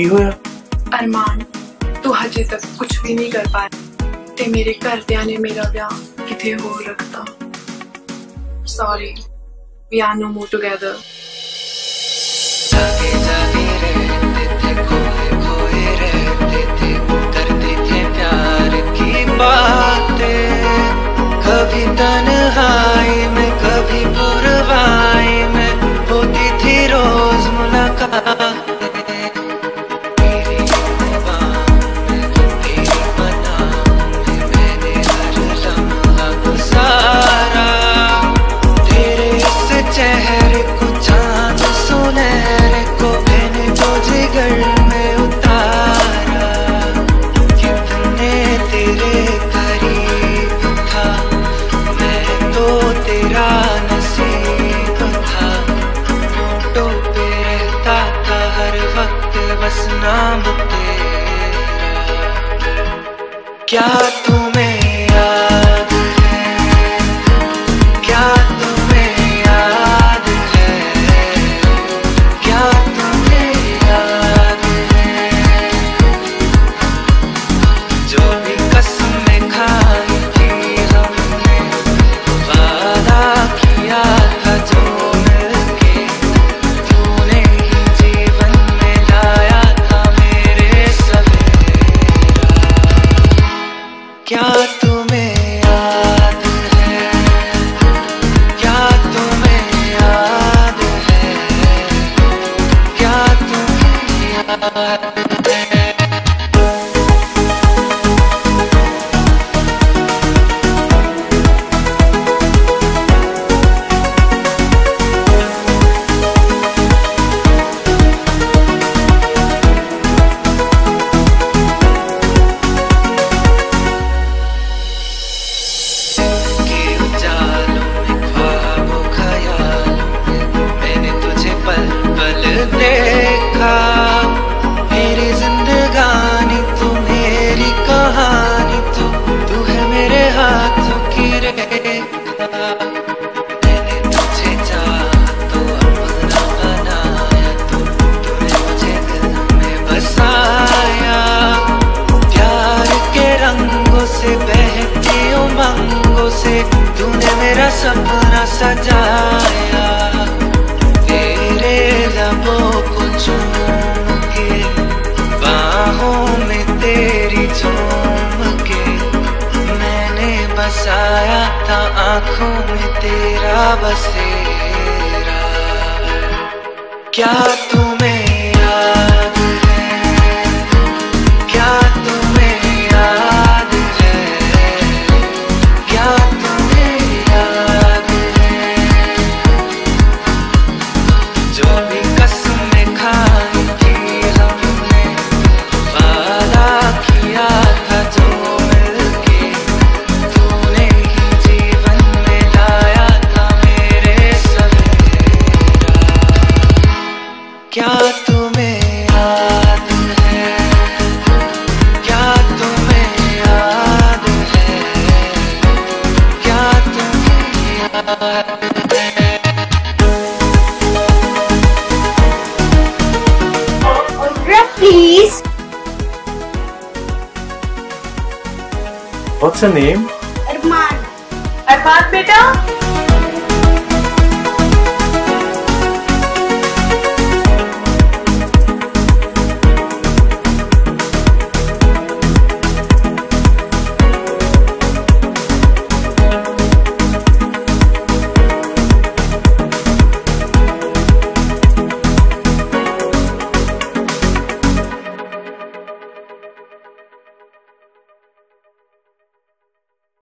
ਕੀ ਹੋਇਆ ਅਰਮਾਨ ਤੂੰ ਹਜੇ ਤੱਕ ਕੁਝ ਵੀ ਨਹੀਂ ਕਰ ਪਾਇਆ ਤੇ ਮੇਰੇ ਘਰਦਿਆਂ ਨੇ ਮੇਰਾ ਵਿਆਹ ਕਿਤੇ ਹੋਰ ਰੱਖਤਾ sorry we are no more together ਜਾਗੇ ਜਾਗੇ ਰਹਿਤੇ ਤੇ ਖੋਏ ਖੋਏ ਰਹਿਤੇ ਤੇ ਉਤਰਤੇ थे प्यार की बात नाम तेरा। क्या तू सारा था आँखों में तेरा बसेरा। क्या तुम्हें क्या तुम्हें याद है क्या तुम्हें याद है क्या तुम्हें याद What's her name? Arman. Arman, beta.